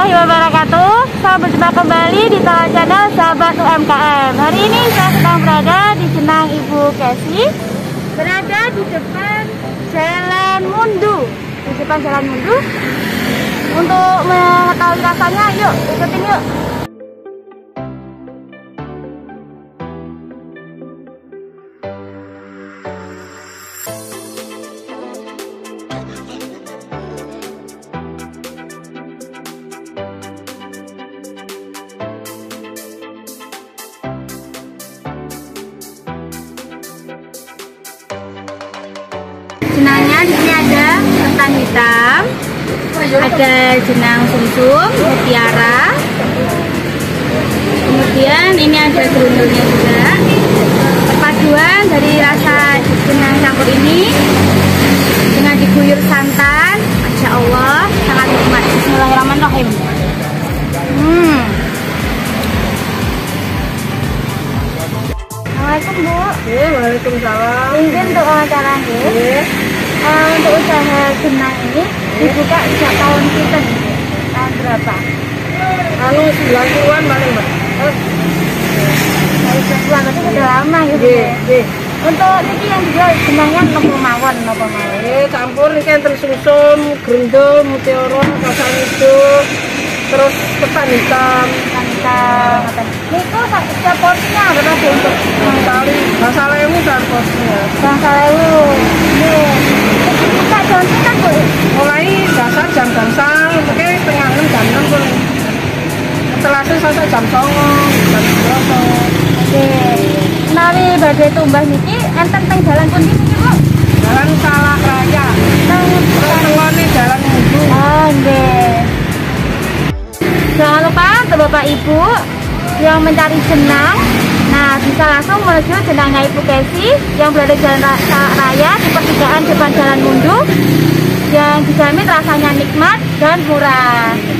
warahmatullahi wabarakatuh. Selamat berjumpa kembali di Tala Channel Sahabat UMKM. Hari ini saya sedang berada di Jenang Ibu Kesi Berada di depan Jalan Mundu. Di depan Jalan Mundu. Untuk mengetahui rasanya, yuk ikutin yuk jenangnya di sini ada ketan hitam, ada jenang sumsum, mutiara, kemudian ini ada gerundulnya juga. Perpaduan dari rasa jenang campur ini dengan diguyur santan, masya Allah sangat nikmat. Bismillahirrahmanirrahim. Hmm. Assalamualaikum Bu. Waalaikumsalam. Mungkin untuk wawancara nih. Eh, untuk usaha jenang ini dibuka sejak tahun kita tahun berapa? Anu 90-an paling, Mbak. Eh, Dari sebulan itu sudah lama gitu. Ya. nggih. Untuk ini yang dijual jenangnya nopo mawon nopo mawon. Nggih, campur iki enten sumsum, gerendul, mutiara, kacang hijau, terus ketan hitam. Kantang. Niku sak- setiap porsinya berapa untuk Kali masalah ilmu dan posnya. Bang Salewu? Nih, ini buka jam kita bu. Mulai dasar jam gansal, oke setengah enam jam enam pun. Setelah itu sampai jam songo, jam berapa? Oke. Menawi badai tumbah niki enten teng jalan pundi niki bu? Jalan salah raya, Teng tengone jalan mudu. Oh, nggih. Jangan lupa untuk Bapak Ibu yang mencari jenang, nah bisa langsung menuju jenangnya Ibu Kesi yang berada di Jalan Raya di pertigaan depan Jalan Mundu yang dijamin rasanya nikmat dan murah.